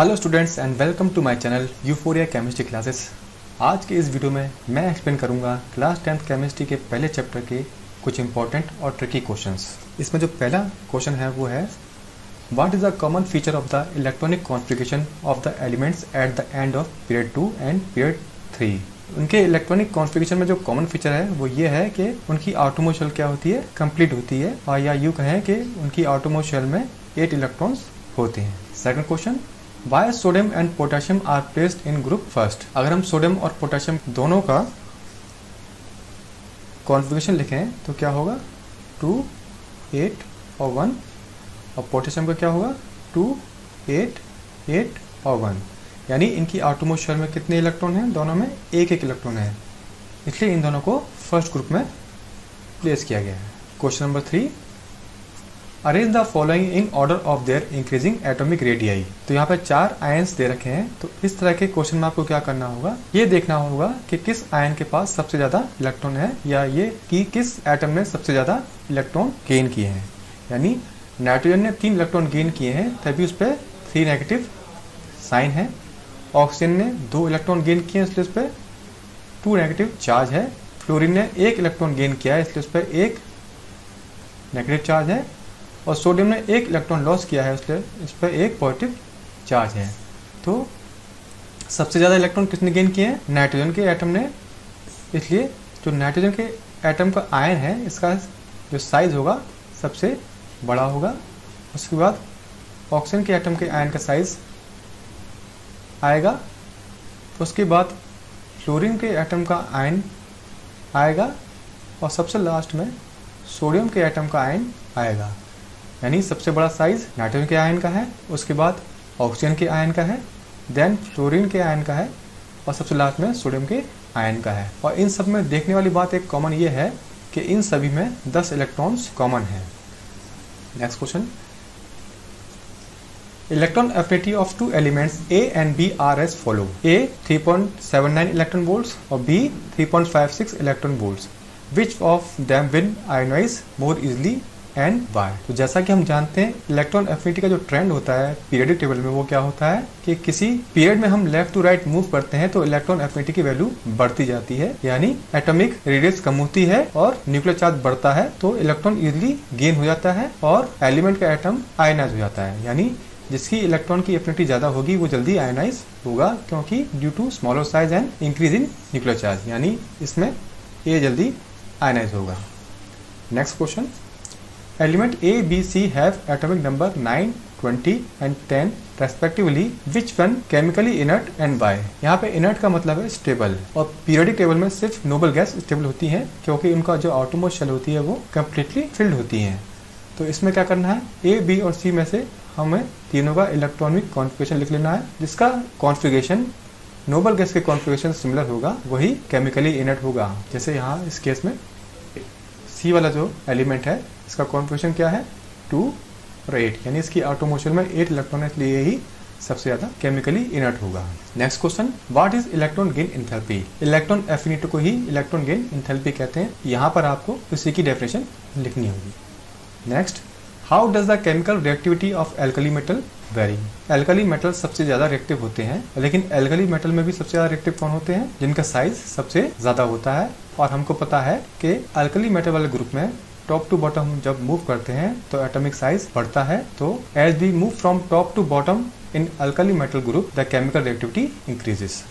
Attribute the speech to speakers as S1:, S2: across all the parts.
S1: Hello students and welcome to my channel Euphoria chemistry classes आज के इस video में मैं एक्सप्लेन करूँगा क्लास टेंथ केमिस्ट्री के पहले चैप्टर के कुछ इंपॉर्टेंट और ट्रिकी क्वेश्चंस इसमें जो पहला क्वेश्चन है वो है what is the common feature of the electronic configuration of the elements at the end of period two and period three उनके इलेक्ट्रॉनिक कॉन्फ़िगरेशन में जो कॉमन फीचर है वो ये है कि उनकी ऑटोमोशल क्या होती है? कंप्लीट होती है। और या यूँ कहें कि उनकी ऑटोमोशल में एट इलेक्ट्रॉन्स होते हैं। Second question why sodium and potassium are placed in group first अगर हम सोडियम और पोटेशियम दोनों का कॉन्फ़िगरेशन लिखें तो क्या होगा? टू एट और वन और पोटेशियम का क्या होगा? टू एट एट और वन यानी इनकी आटोमोस्फेयर में कितने इलेक्ट्रॉन हैं? दोनों में एक एक इलेक्ट्रॉन है। इसलिए इन दोनों को फ़र्स्ट ग्रुप में प्लेस किया गया है। Question number three arrange the following in order of their increasing atomic radii तो यहाँ पे चार आयंस दे रखे हैं। तो इस तरह के क्वेश्चन में आपको क्या करना होगा? ये देखना होगा कि किस आयन के पास सबसे ज़्यादा इलेक्ट्रॉन है या ये कि किस एटम ने सबसे ज़्यादा इलेक्ट्रॉन गेन किए हैं। यानी नाइट्रोजन ने तीन इलेक्ट्रॉन गेन किए हैं, तभी उस पर थ्री नेगेटिव साइन है। ऑक्सीजन ने दो इलेक्ट्रॉन गेन किए हैं, इसलिए उस पर टू नेगेटिव चार्ज है। फ्लोरिन ने एक इलेक्ट्रॉन गेन किया है, इसलिए उस पर एक नेगेटिव चार्ज है। और सोडियम ने एक इलेक्ट्रॉन लॉस किया है इसलिए इस पर एक पॉजिटिव चार्ज है। तो सबसे ज़्यादा इलेक्ट्रॉन किसने गेन किए हैं? नाइट्रोजन के एटम ने। इसलिए जो नाइट्रोजन के एटम का आयन है, इसका जो साइज़ होगा, सबसे बड़ा होगा। उसके बाद ऑक्सीजन के एटम के आयन का साइज़ आएगा। उसके बाद फ्लोरीन के एटम का आयन आएगा और सबसे लास्ट में सोडियम के एटम का आयन आएगा। यानी सबसे बड़ा साइज़ नाइट्रोजन के आयन का है, उसके बाद ऑक्सीजन के आयन का है देन फ्लोरीन के आयन का है, और सबसे लास्ट में सोडियम के आयन का है। और इन सब में देखने वाली बात एक कॉमन ये है कि इन सभी में 10 इलेक्ट्रॉन्स कॉमन है। Next question electron affinity of two elements A and B are as follow A 3.79 electron volts और B 3.56 electron volts which of them will ionise more easily and why. तो जैसा कि हम जानते हैं इलेक्ट्रॉन एफिनिटी का जो ट्रेंड होता है पीरियडिक टेबल में, वो क्या होता है कि किसी पीरियड में हम लेफ़्ट टू राइट मूव करते हैं तो इलेक्ट्रॉन एफिनिटी की वैल्यू बढ़ती जाती है। यानी एटॉमिक रेडियस कम होती है और न्यूक्लियर चार्ज बढ़ता है तो इलेक्ट्रॉन इजिली गेन हो जाता है और एलिमेंट का एटम आयनाइज हो जाता है। यानी जिसकी इलेक्ट्रॉन की एफिनिटी ज़्यादा होगी, वो जल्दी आयनाइज होगा, क्योंकि due to smaller size and increase in nuclear charge यानी इसमें ए जल्दी आयनाइज होगा। Next question Element A, B, C have atomic number 9, 20 and 10 respectively which one chemically inert and why? यहाँ पे inert का मतलब है स्टेबल और पीरियडिक टेबल में सिर्फ़ नोबल गैस स्टेबल होती है क्योंकि उनका जो ऑटोमोस्ट शेल होती है वो कम्प्लीटली फिल्ड होती है. तो इसमें क्या करना है? ए बी और सी में से हमें तीनों का इलेक्ट्रॉनिक कॉन्फ़िगरेशन लिख लेना है जिसका कॉन्फ़िगरेशन नोबल गैस के कॉन्फ़िगरेशन सिमिलर होगा वही केमिकली इनर्ट होगा. जैसे यहाँ इस केस में सी वाला जो एलिमेंट है, इसका कॉन्फिगरेशन क्या है? टू और एट यानी इसकी ऑटोमोशन में एट इलेक्ट्रॉन है इसलिए यही सबसे ज़्यादा केमिकली इनर्ट होगा। Next question what is electron gain enthalpy electron affinity को ही इलेक्ट्रॉन गेन इंथैल्पी कहते हैं। यहाँ पर आपको इसी की डेफिनेशन लिखनी होगी। Next how does the chemical reactivity of alkali metal vary alkali metal सबसे ज़्यादा रिएक्टिव होते हैं, लेकिन एल्कली मेटल में भी सबसे ज़्यादा रिएक्टिव कौन होते हैं? जिनका साइज़ सबसे ज़्यादा होता है। और हमको पता है कि अल्कली मेटल वाले ग्रुप में टॉप टू बॉटम जब मूव करते हैं तो एटॉमिक साइज़ बढ़ता है तो as we move from top to bottom in alkali metal group the chemical reactivity increases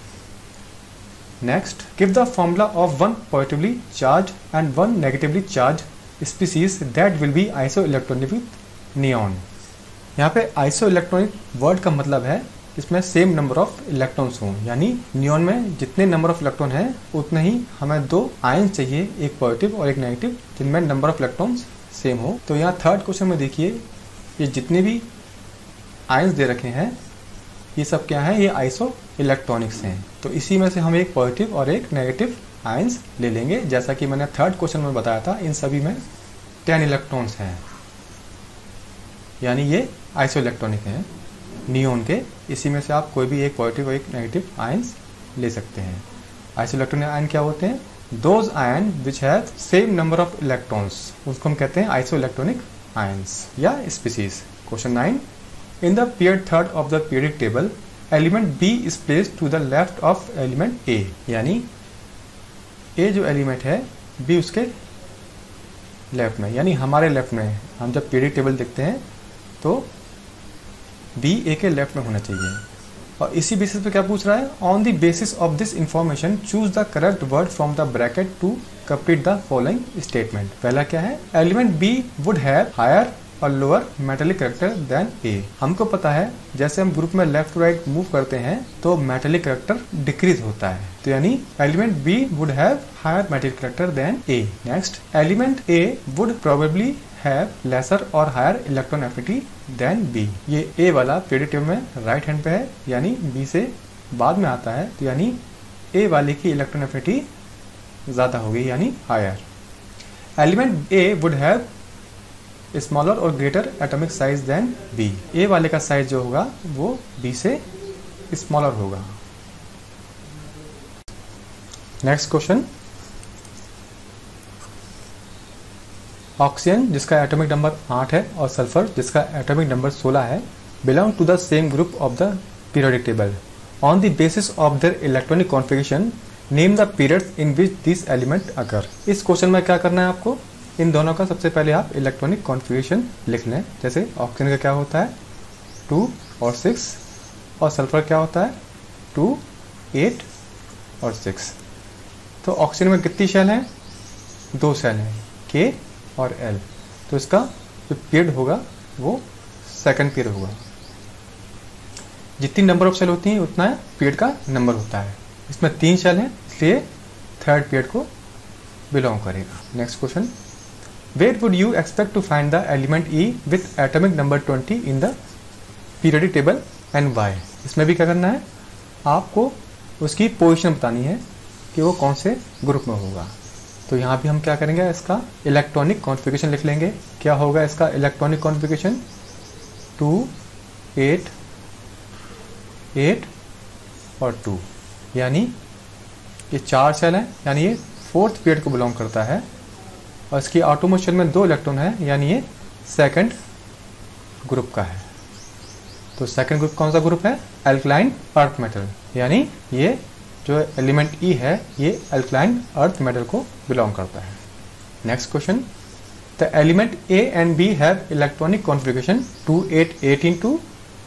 S1: give the formula of one positively charge and one negatively charge species that will be isoelectronic with neon यहाँ पे iso electronic word का मतलब है इसमें same number of electrons हों। यानी neon में जितने नंबर ऑफ़ इलेक्ट्रॉन है, उतने ही हमें दो आयन चाहिए, एक पॉजिटिव और एक नेगेटिव जिनमें नंबर ऑफ़ इलेक्ट्रॉन्स सेम हो। तो यहाँ थर्ड क्वेश्चन में देखिए, ये जितने भी आयंस दे रखे हैं, ये सब क्या है? ये आइसो इलेक्ट्रॉनिक्स हैं। तो इसी में से हम एक पॉजिटिव और एक नेगेटिव आयंस ले लेंगे। जैसा कि मैंने थर्ड क्वेश्चन में बताया था, इन सभी में टेन इलेक्ट्रॉन्स हैं। यानी ये आइसो इलेक्ट्रॉनिक हैं। नियोन के इसी में से आप कोई भी एक पॉजिटिव और एक नेगेटिव आयंस ले सकते हैं। आइसो इलेक्ट्रॉनिक आयन क्या होते हैं? Those ions which have same number of electrons उसको हम कहते हैं आइसो इलेक्ट्रॉनिक आयंस या species question nine in the third of the periodic table element B is place to the left of element A यानी A जो element है B उसके left में यानी हमारे लेफ़्ट में हम जब पीरियडिक टेबल देखते हैं तो बी ए के लेफ़्ट में होना चाहिए। और इसी बेसिस पे क्या पूछ रहा है? On the basis of this information choose the correct word from the bracket to complete the following statement पहला क्या है? Element B would have higher or lower metallic character than A हमको पता है, जैसे हम ग्रुप में लेफ़्ट राइट मूव करते हैं तो मेटेलिक करेक्टर डिक्रीज होता है। तो यानी element B would have higher metallic character than A next element A would probably have lesser or higher electron affinity than B ये ए वाला पीरियड में राइट हैंड पे है, यानी बी से बाद में आता है तो यानी ए वाले की इलेक्ट्रॉन एफिनिटी ज़्यादा होगी, यानी higher element A would have smaller or greater atomic size than B A वाले का साइज़ जो होगा, वो बी से स्मॉलर होगा. नेक्स्ट क्वेश्चन ऑक्सीजन, जिसका एटॉमिक नंबर आठ है, और सल्फ़र जिसका एटॉमिक नंबर 16 है belong to the same group of the periodic table on the basis of their electronic configuration name the periods in which this element occur इस question में क्या करना है आपको? इन दोनों का सबसे पहले आप इलेक्ट्रॉनिक कॉन्फिगेशन लिख लें। जैसे ऑक्सीजन का क्या होता है? टू और सिक्स और सल्फ़र क्या होता है? टू एट और सिक्स तो ऑक्सीजन में कितनी शेल हैं? दो शेल हैं। के और एल तो इसका जो पीरियड होगा, वो सेकंड पीरियड होगा। जितनी नंबर ऑफ़ सेल होती हैं, उतना पीरियड का नंबर होता है। इसमें तीन सेल हैं, इसलिए थर्ड पीरियड को बिलोंग करेगा। Next question where would you expect to find the element E with atomic number twenty in the periodic table and why इसमें भी क्या करना है? आपको उसकी पोजिशन बतानी है कि वो कौन से ग्रुप में होगा। तो यहाँ भी हम क्या करेंगे? इसका इलेक्ट्रॉनिक कॉन्फ़िगरेशन लिख लेंगे। क्या होगा इसका electronic configuration two, eight eight और टू। यानी ये चार सेल हैं, यानी ये फोर्थ पीरियड को बिलोंग करता है। और इसकी ऑटोमोशन में दो इलेक्ट्रॉन है, यानी ये सेकंड ग्रुप का है। तो सेकंड ग्रुप कौन सा ग्रुप है? एल्कलाइन अर्थ मेटल यानी ये जो एलिमेंट ई है, ये अल्कलाइन अर्थ मेटल को बिलोंग करता है। Next question the element A and B have electronic configuration two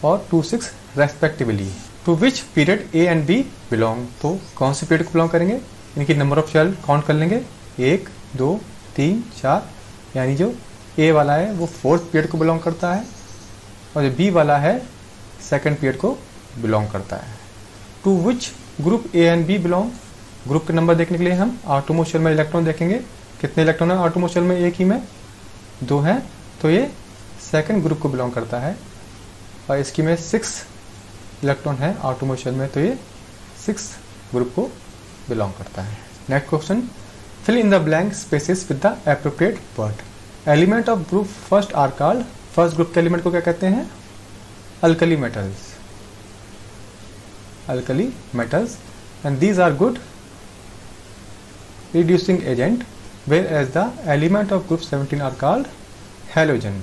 S1: और two six respectively to which period A and B belong तो कौन से पीरियड को बिलोंग करेंगे? इनकी नंबर ऑफ़ शेल काउंट कर लेंगे। एक, दो, तीन, चार, यानी जो ए वाला है, वो फोर्थ पीरियड को बिलोंग करता है और जो बी वाला है सेकेंड पीरियड को बिलोंग करता है। To which group A and B belong. Group के नंबर देखने के लिए हम ऑटोमोशल में इलेक्ट्रॉन देखेंगे। कितने इलेक्ट्रॉन है ऑटोमोशल में? एक ही में। दो हैं। तो ये सेकंड ग्रुप को बिलोंग करता है। और इसकी में सिक्स इलेक्ट्रॉन है ऑटोमोशल में। तो ये सिक्स ग्रुप को बिलोंग करता है। Next question fill in the blank spaces with the appropriate word element of group first are called first group के एलिमेंट को क्या कहते हैं? Alkali metals alkali metals, and these are good reducing agent, whereas the element of group 17 are called halogen.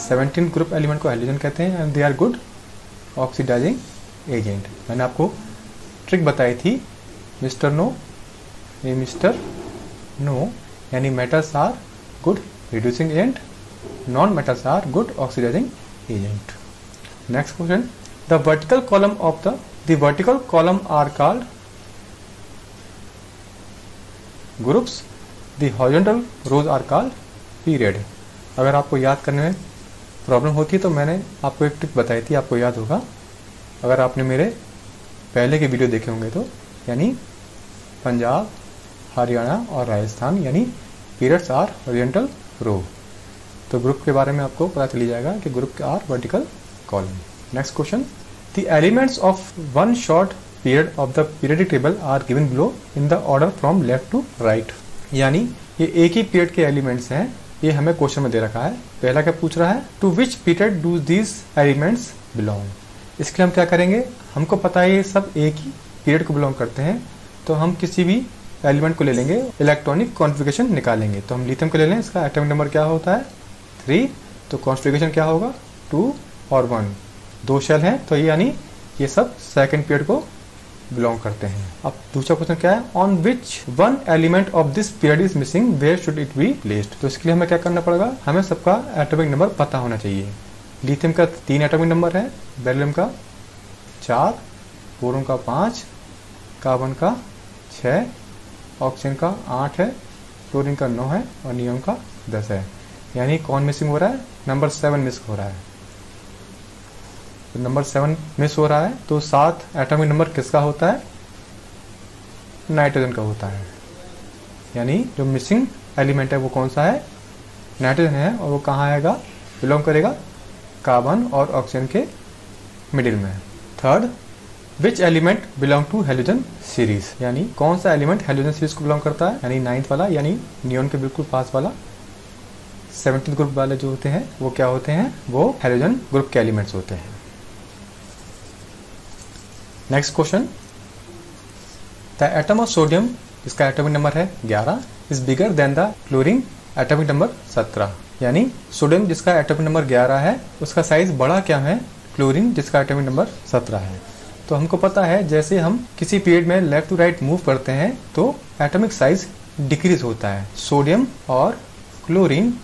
S1: 17 group element को halogen कहते हैं and they are good oxidising agent मैंने आपको ट्रिक बताई थी मिस्टर नो ये मिस्टर नो यानी metals are good reducing agent non metals are good oxidising agent next question the vertical column of the the vertical column are called groups the horizontal rows are called period अगर आपको याद करने में problem होती है तो मैंने आपको एक ट्रिक बताई थी, आपको याद होगा। अगर आपने मेरे पहले के वीडियो देखे होंगे तो यानी पंजाब, हरियाणा और राजस्थान, यानी पीरियड्स आर ओरिएंटल रो तो ग्रुप के बारे में आपको पता चली जाएगा कि ग्रुप के are vertical column next question the elements of one short period of the periodic table are given below in the order from left to right यानी ये एक ही पीरियड के एलिमेंट्स हैं। ये हमें क्वेश्चन में दे रखा है। पहला क्या पूछ रहा है? To which period do these elements belong इसके लिए हम क्या करेंगे? हमको पता है ये सब एक ही पीरियड को बिलोंग करते हैं। तो हम किसी भी एलिमेंट को ले लेंगे। इलेक्ट्रॉनिक कॉन्फ़िगरेशन निकालेंगे। तो हम लिथियम को ले लें। इसका एटॉमिक नंबर क्या होता है? थ्री तो कॉन्स्टिगेशन क्या होगा? टू और वन। दो शेल हैं तो ये यानी ये सब सेकेंड पीरियड को बिलोंग करते हैं। अब दूसरा क्वेश्चन क्या है? On which one element of this period is missing where should it be placed तो इसके लिए हमें क्या करना पड़ेगा? हमें सबका एटॉमिक नंबर पता होना चाहिए। लिथियम का तीन एटॉमिक नंबर है बेरिलियम का चार बोरोन का पाँच कार्बन का छः ऑक्सीजन का आठ है क्लोरीन का नौ है और नियम का दस है। यानी कौन मिसिंग हो रहा है? नंबर सेवन मिस हो रहा है। तो नंबर सेवन मिस हो रहा है तो सात एटॉमिक नंबर किसका होता है? नाइट्रोजन का होता है। यानी जो मिसिंग एलिमेंट है वो कौन सा है? नाइट्रोजन है और वो कहाँ आएगा? बिलोंग करेगा कार्बन और ऑक्सीजन के मिडिल में। Third which element belong to halogen series यानी कौन सा एलिमेंट हेलोजन सीरीज़ को बिलोंग करता है? यानी नाइन्थ वाला, यानी नियोन के बिल्कुल पास वाला। सेवनटीन ग्रुप वाले जो होते हैं, वो क्या होते हैं? वो हेलोजन ग्रुप के एलिमेंट्स होते हैं। Next question the atom of sodium इसका एटॉमिक नंबर है 11 is bigger than the chlorine atomic number 17 यानी सोडियम जिसका एटॉमिक नंबर 11 है, उसका साइज़ बड़ा क्या है? क्लोरीन जिसका एटॉमिक नंबर 17 है. तो हमको पता है, जैसे हम किसी पीरियड में लेफ़्ट टू राइट मूव करते हैं तो एटॉमिक साइज़ डिक्रीज होता है. सोडियम और क्लोरीन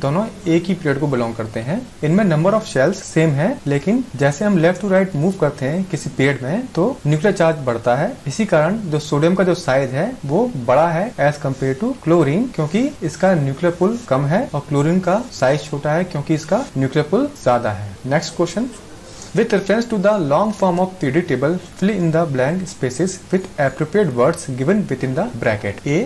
S1: दोनों एक ही पीरियड को बिलोंग करते हैं इनमें नंबर ऑफ़ शेल्स सेम है लेकिन जैसे हम लेफ़्ट टू राइट मूव करते हैं किसी पीरियड में तो न्यूक्लियर चार्ज बढ़ता है इसी कारण जो सोडियम का जो साइज़ है वो बड़ा है एज कंपेयर टू क्लोरीन क्योंकि इसका न्यूक्लियर पुल कम है और क्लोरीन का साइज़ छोटा है क्योंकि इसका न्यूक्लियर पुल ज़्यादा है next question With reference to the long form of periodic table, fill in the blank spaces with appropriate words given within the bracket. A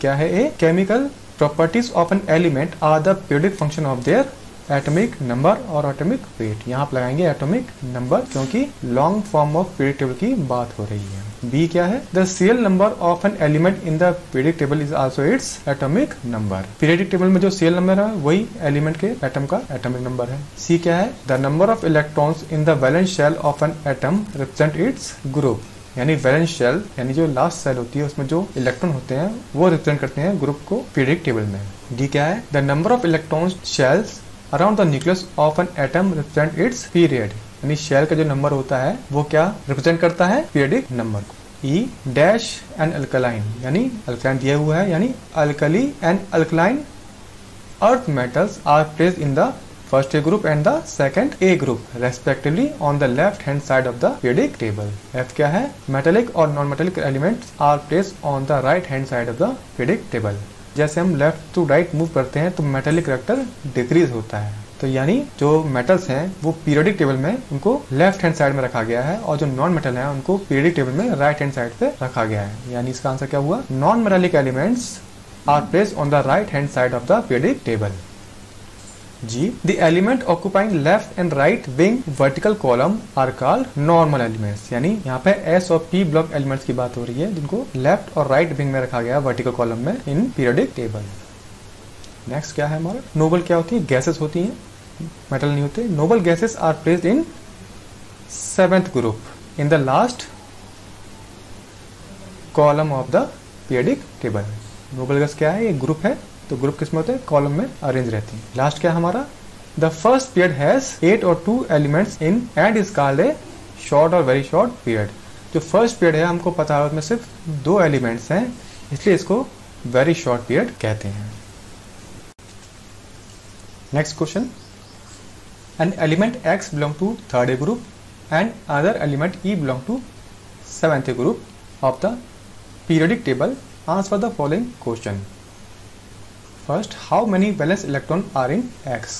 S1: क्या है A? Chemical properties of an element are the periodic function of their atomic number और atomic weight यहाँ आप लगाएँगे atomic number क्योंकि long form of period table की बात हो रही है। बी क्या है? The serial number of an element in the period table is also its atomic number periodic table में जो सीरियल नंबर है, वही एलिमेंट के एटम का एटॉमिक नंबर है। सी क्या है? The number of electrons in the valence shell of an atom represent its group यानी वैलेंस शेल यानी जो लास्ट सेल होती है, उसमें जो इलेक्ट्रॉन होते हैं, वो रिप्रेजेंट करते हैं ग्रुप को पीरियडिक टेबल में। डी क्या है? The number of electrons shells around the nucleus of an atom represent its period यानी शेल का जो नंबर होता है, वो क्या रिप्रेजेंट करता है? पीरियडिक नंबर को। ई डैश एंड अल्कलाइन यानी अल्कलाइन दिया हुआ है, यानी alkali and alkaline earth metals are place in the first A group and the second A group, respectively, on the left hand side of the periodic table. F क्या है? Metallic और non-metallic elements are placed on the right hand side of the periodic table. जैसे हम left to right move करते हैं तो metallic character decrease होता है। तो यानी जो मेटल्स हैं, वो पीरियडिक टेबल में उनको लेफ़्ट हैंड साइड में रखा गया है, और जो नॉन मेटल है, उनको पीरियडिक टेबल में राइट हैंड साइड पे रखा गया है। यानी इसका आंसर क्या हुआ? Non metallic elements are place on the right hand side of the periodic table G. The element occupying left and right wing vertical column are called normal elements. यानी यहाँ पे S और P ब्लॉक एलिमेंट्स की बात हो रही है, जिनको लेफ़्ट और राइट विंग में रखा गया वर्टिकल कॉलम में इन पीरियडिक टेबल नेक्स्ट क्या है हमारा? नोबल क्या होती है? गैसेस होती हैं। मेटल नहीं होते। Noble gases are placed in seventh group in the last column of the periodic table noble gas क्या है? ये ग्रुप है। तो ग्रुप किसमें होते हैं? कॉलम में अरेंज रहती है। लास्ट क्या हमारा? The first period has eight or two elements in and is called a short or very short period जो फ़र्स्ट पीरियड है, हमको पता है, उसमें सिर्फ़ दो एलिमेंट्स हैं, इसलिए इसको वेरी शॉर्ट पीरियड कहते हैं। Next question an element X belong to third A group and other element E belong to seventh group of the periodic table answer the following question first how many valence electron are in X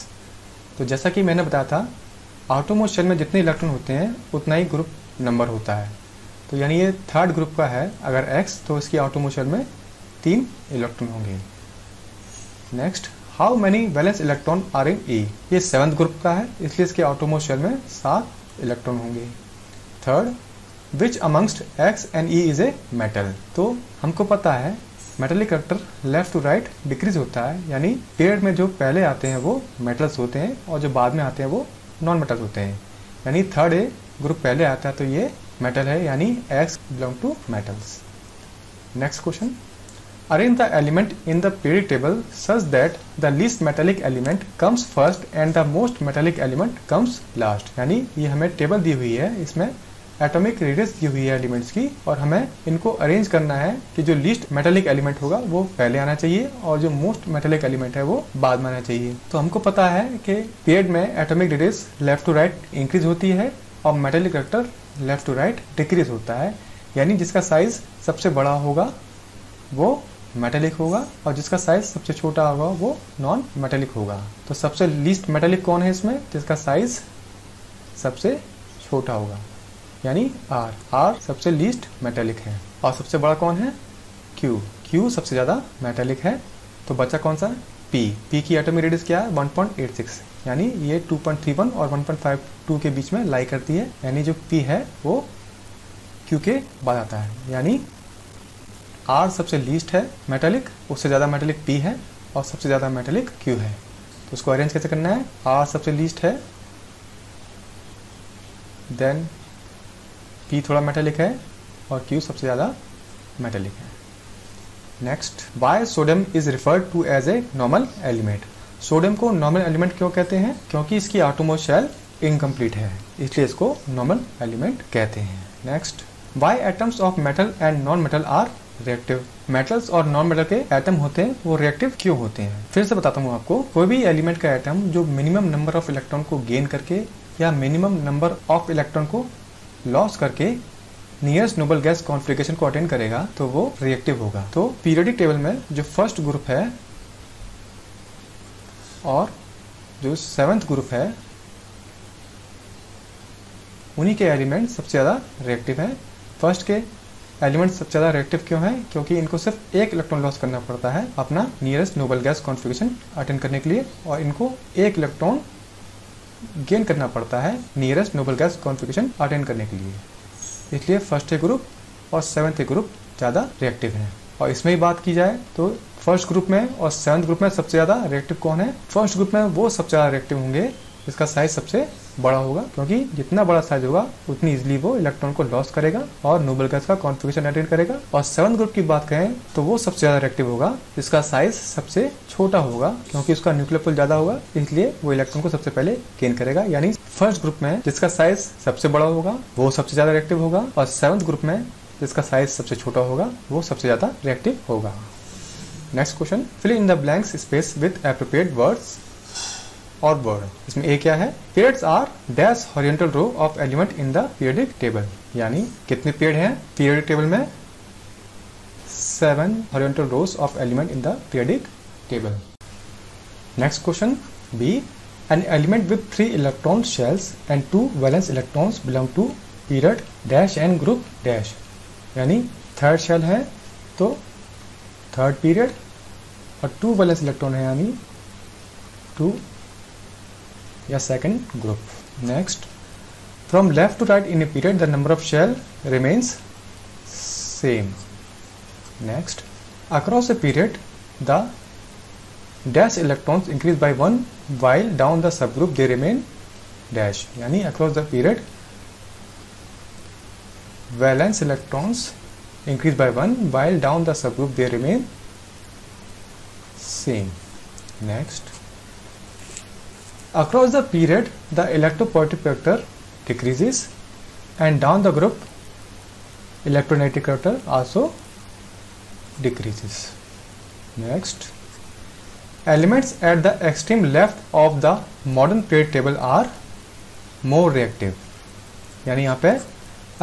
S1: तो जैसा कि मैंने बताया था shell में जितने electron होते हैं, उतना ही ग्रुप नंबर होता है। तो यानी ये थर्ड ग्रुप का है, अगर एक्स तो इसकी शेल में तीन इलेक्ट्रॉन होंगे। Next how many valence electron are in E ये सेवंथ ग्रुप का है, इसलिए इसके ऑटोमोस्ट शेल में सात इलेक्ट्रॉन होंगे। Third which amongst X and E is a metal तो हमको पता है metallic character left to right decrease होता है, यानी पीरियड में जो पहले आते हैं वो मेटल्स होते हैं और जो बाद में आते हैं वो नॉन मेटल्स होते हैं। यानी थर्ड ए ग्रुप पहले आता है तो ये मेटल है, यानी X belong to metals next question Arrange the element in the periodic table such that the least metallic element comes first and the most metallic element comes last. यानी ये हमें टेबल दी हुई है, इसमें एटॉमिक रेडियस दी हुई है elements की और हमें इनको अरेंज करना है कि जो लीस्ट मेटेलिक एलिमेंट होगा वो पहले आना चाहिए और जो मोस्ट मेटेलिक एलिमेंट है वो बाद में आना चाहिए। तो हमको पता है कि पीरियड में atomic radius left to right increase होती है और metallic vector left to right decrease होता है। यानी जिसका साइज़ सबसे बड़ा होगा वो मेटेलिक होगा और जिसका साइज़ सबसे छोटा होगा वो नॉन मेटेलिक होगा। तो सबसे लीस्ट मेटेलिक कौन है इसमें? जिसका साइज़ सबसे छोटा होगा। यानी आर आर सबसे लीस्ट मेटेलिक है। और सबसे बड़ा कौन है? क्यू क्यू सबसे ज़्यादा मेटेलिक है। तो बचा कौन सा? पी पी की एटॉमिक रेडियस क्या है? 1.86 यानी ये 2.31 और 1.52 के बीच में लाई करती है। यानी जो पी है, वो क्यू के बाद आता है। यानी आर सबसे लीस्ट है मेटेलिक उससे ज़्यादा मेटेलिक पी है और सबसे ज़्यादा मेटेलिक क्यू है। तो उसको अरेंज कैसे करना है? आर सबसे लीस्ट है देन पी थोड़ा मेटेलिक है और क्यू सबसे ज़्यादा मेटेलिक है। Next why sodium is referred to as a normal element sodium को नॉर्मल एलिमेंट क्यों कहते हैं? क्योंकि इसकी आटोमो शेल इनकम्प्लीट है, इसलिए इसको नॉर्मल एलिमेंट कहते हैं। Next why atoms of metal and non metal are reactive metals और नॉन मेटल के एटम होते हैं, वो रिएक्टिव क्यों होते हैं? फिर से बताता हूँ आपको, कोई भी एलिमेंट का एटम जो मिनिमम नंबर ऑफ़ इलेक्ट्रॉन को गेन करके या मिनिमम नंबर ऑफ़ इलेक्ट्रॉन को लॉस करके नियरेस्ट नोबल गैस कॉन्फ्लिकेशन को अटेंड करेगा तो वो रिएक्टिव होगा। तो पीरियोडिक टेबल में जो फ़र्स्ट ग्रुप है और जो सेवेंथ ग्रुप है, उन्हीं के एलिमेंट सबसे ज़्यादा रिएक्टिव है। फ़र्स्ट के एलिमेंट सबसे ज़्यादा रिएक्टिव क्यों है? क्योंकि इनको सिर्फ़ एक इलेक्ट्रॉन लॉस करना पड़ता है अपना nearest noble gas configuration attend करने के लिए, और इनको एक इलेक्ट्रॉन गेन करना पड़ता है nearest noble gas configuration attend करने के लिए। इसलिए फ़र्स्ट ए ग्रुप और सेवन्थ ए ग्रुप ज़्यादा रिएक्टिव है। और इसमें ही बात की जाए तो फ़र्स्ट ग्रुप में और सेवन्थ ग्रुप में सबसे ज़्यादा रिएक्टिव कौन है? फ़र्स्ट ग्रुप में वो सबसे ज़्यादा रिएक्टिव होंगे, जिसका साइज़ सबसे बड़ा होगा, क्योंकि जितना बड़ा साइज़ होगा, उतनी इजिली वो इलेक्ट्रॉन को लॉस करेगा और नोबल गैस का कॉन्फिगेशन अटेंड करेगा। और सेवन ग्रुप की बात करें तो वो सबसे ज़्यादा रिएक्टिव होगा। जिसका साइज़ सबसे छोटा होगा, क्योंकि उसका न्यूक्लियर पुल ज़्यादा होगा, इसलिए वो इलेक्ट्रॉन को सबसे पहले गेन करेगा। यानी फ़र्स्ट ग्रुप में जिसका साइज़ सबसे बड़ा होगा, वो सबसे ज़्यादा रिएक्टिव होगा। और सेवंथ ग्रुप में जिसका साइज़ सबसे छोटा होगा, वो सबसे ज़्यादा रिएक्टिव होगा। Next question fill in the blanks space with appropriate words or word इसमें ए क्या है? Periods are dash horizontal row of element in the periodic table यानी कितने पीरियड हैं? पीरियडिक टेबल में seven horizontal rows of element in the periodic table next question B an element with three electron shells and two valence electrons belong to period dash and group dash यानी third shell है तो third period और two valence electron है, यानी to a second group. Next, from left to right in a period the number of shell remains same. Next, across a period the dash electrons increase by 1 while down the subgroup they remain dash. Yani across the period valence electrons increase by 1 while down the subgroup they remain same. Next. Across the period, the electropositive vector decreases and down the group, electronegative vector also decreases. Next, elements at the extreme left of the modern period table are more reactive. यानी यहाँ पे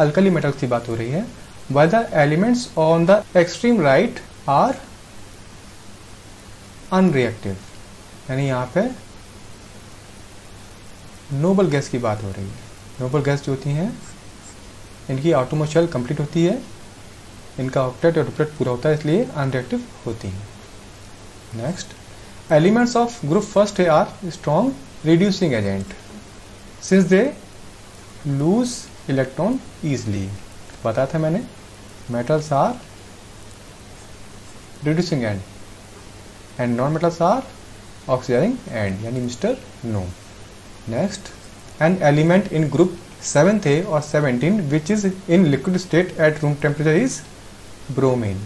S1: alkali metals की बात हो रही है while the elements on the extreme right are unreactive. यानी यहाँ पे नोबल गैस की बात हो रही है। नोबल गैस जो होती हैं, इनकी ऑटोमोशल कंप्लीट होती है, इनका ऑक्टेट और डुप्लेट पूरा होता है, इसलिए अनरिएक्टिव होती हैं। Next elements of group first are strong reducing agent since they lose electron easily बताया था मैंने metals are reducing and and non metals are oxidizing and यानी mister no. Next, an element in group 7th or 17 which is in liquid state at room temperature is bromine.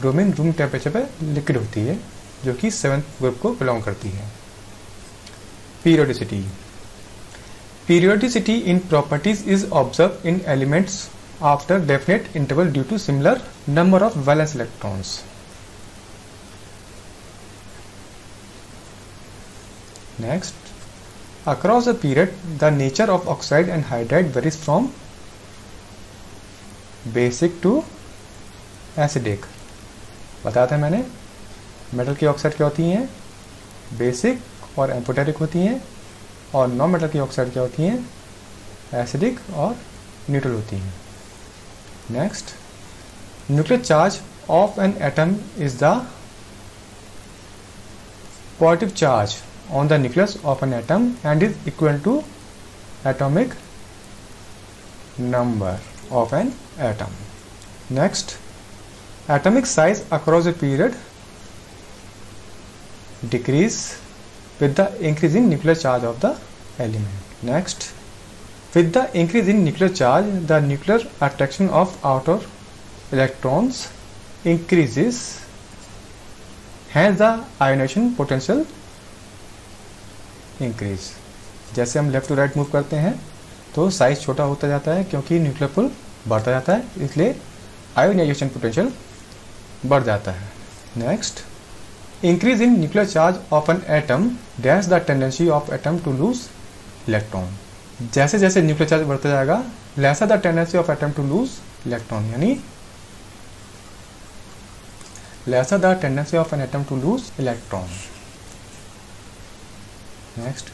S1: Bromine room temperature पर liquid होती है जो कि seventh group को belong करती है। Periodicity periodicity in properties is observe in elements after definite interval due to similar number of valence electrons Next, across a period, the nature of oxide and hydride varies from basic to acidic. बताया था मैंने metal की oxide क्या होती हैं? Basic और amphoteric होती हैं और नॉन मेटल की ऑक्साइड क्या होती हैं? एसिडिक और न्यूट्रल होती हैं। Next nuclear charge of an atom is the positive charge on the nucleus of an atom and is equal to atomic number of an atom. Next, atomic size across a period decrease with the increase in nuclear charge of the element. Next, with the increase in nuclear charge, the nuclear attraction of outer electrons increases, hence the ionization potential increase जैसे हम left to right move करते हैं तो size छोटा होता जाता है क्योंकि न्यूक्लियर पुल बढ़ता जाता है, इसलिए आयोनाइजेशन पोटेंशियल बढ़ जाता है। Next increase in nuclear charge of an atom dash the tendency of atom to lose electron जैसे जैसे न्यूक्लियर चार्ज बढ़ता जाएगा lesser the tendency of atom to lose electron यानी lesser the tendency of an atom to lose electron Next,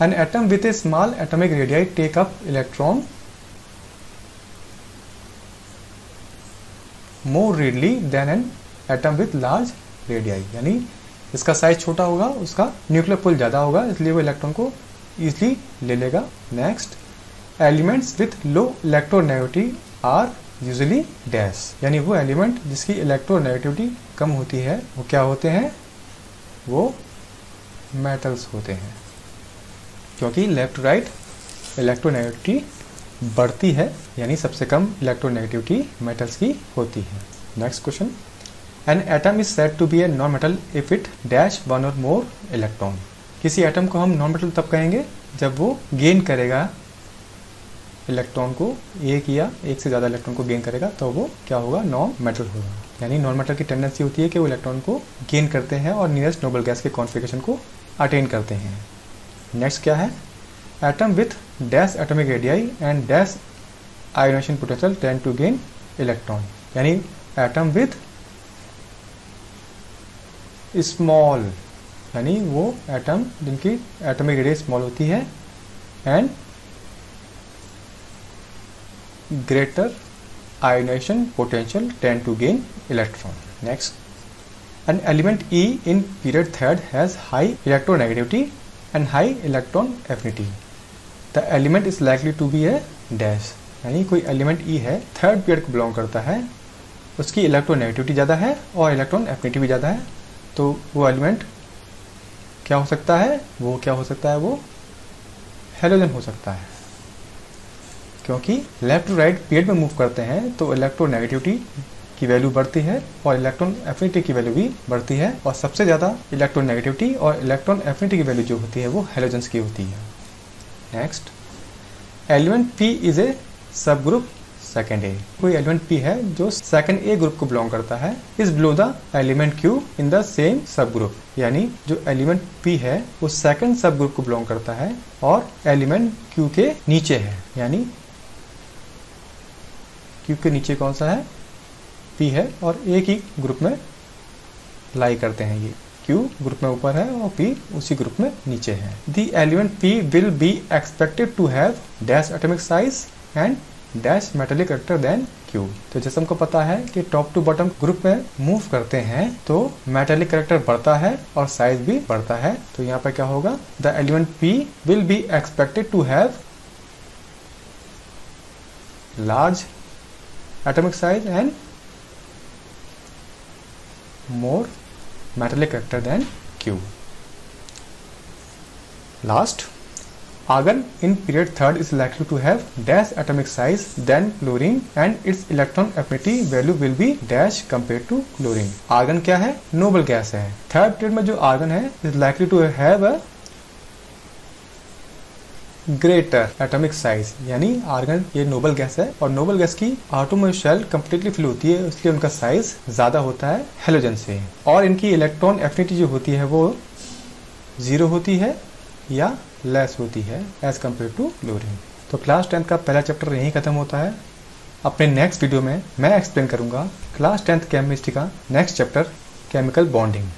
S1: an atom with a small atomic radii take up electron. More readily than an atom with large radii. यानी इसका size छोटा होगा उसका nuclear pull ज़्यादा होगा इसलिए वो electron को इजिली ले लेगा। Next elements with low electronegativity are usually dash यानी वो एलिमेंट जिसकी इलेक्ट्रोनेगेटिविटी कम होती है वो क्या होते हैं? वो मेटल्स होते हैं, क्योंकि लेफ़्ट राइट इलेक्ट्रोनेगेटिविटी बढ़ती है, यानी सबसे कम इलेक्ट्रोनेगेटिविटी मेटल्स की होती है। Next question an atom is set to be a non metal if it dash one और मोर इलेक्ट्रॉन किसी एटम को हम नॉन मेटल तब कहेंगे, जब वो गेन करेगा इलेक्ट्रॉन को, एक या एक से ज़्यादा इलेक्ट्रॉन को गेन करेगा तो वो क्या होगा? नॉन मेटल होगा। यानी नॉन मेटल की टेंडेंसी होती है कि वो इलेक्ट्रॉन को गेन करते हैं और नियरेस्ट नोबल गैस के कॉन्फिगेशन को अटेन करते हैं। नेक्स्ट क्या है? Atom with dash atomic radii and dash ionization potential tend to gain electron यानी एटम विथ स्मॉल यानी वो एटम जिनकी एटॉमिक रेडियस स्मॉल होती है and greater ionization potential tend to gain electron Next, an element E in period third has high electronegativity and high electron affinity. The element is likely to be a dash. यानी कोई element E है third period को belong करता है, उसकी electronegativity ज़्यादा है और इलेक्ट्रॉन एफिनिटी भी ज़्यादा है तो वो एलिमेंट क्या हो सकता है वो क्या हो सकता है वो हेलोजन हो सकता है क्योंकि लेफ़्ट टू राइट पीरियड में मूव करते हैं तो इलेक्ट्रोनेगेटिविटी की वैल्यू बढ़ती है और इलेक्ट्रॉन एफिनिटी की वैल्यू भी बढ़ती है और सबसे ज़्यादा इलेक्ट्रोनेगेटिविटी और इलेक्ट्रॉन एफिनिटी की वैल्यू जो होती है वो हेलोजेंस की होती है। Next element P is a sub group second A कोई एलिमेंट पी है जो सेकेंड ए ग्रुप को बिलोंग करता है is below the element Q in the same sub group यानी जो एलिमेंट पी है, वो सेकेंड सब ग्रुप को बिलोंग करता है और एलिमेंट क्यू के नीचे है। यानी क्यू के नीचे कौन सा है? पी है और एक ही ग्रुप में लाई करते हैं ये। Q ग्रुप में ऊपर है और पी उसी ग्रुप में नीचे है। The element P will be expected to have dash atomic size and dash metallic character than Q. तो जैसे हमको पता है कि टॉप टू बॉटम ग्रुप में मूव करते हैं तो मेटेलिक करेक्टर बढ़ता है और साइज़ भी बढ़ता है। तो यहाँ पर क्या होगा? The element P will be expected to have large atomic size and more metallic character than Q. Last, argon in period third is likely to have dash atomic size than chlorine and its electron affinity value will be dash compared to chlorine argon क्या है noble gas है third period में जो argon है is likely to have a greater atomic size यानी argon ये noble gas है, और नोबल गैस की आटोमो शेल कम्प्लीटली फिल होती है, इसलिए उनका साइज़ ज़्यादा होता है हेलोजन से। और इनकी इलेक्ट्रॉन एफिनिटी जो होती है वो ज़ीरो होती है या लेस होती है एज कंपेयर टू क्लोरीन तो क्लास टेंथ का पहला चैप्टर यहीं खत्म होता है। अपने नेक्स्ट वीडियो में मैं एक्सप्लेन करूँगा क्लास टेंथ केमिस्ट्री का नेक्स्ट चैप्टर केमिकल बॉन्डिंग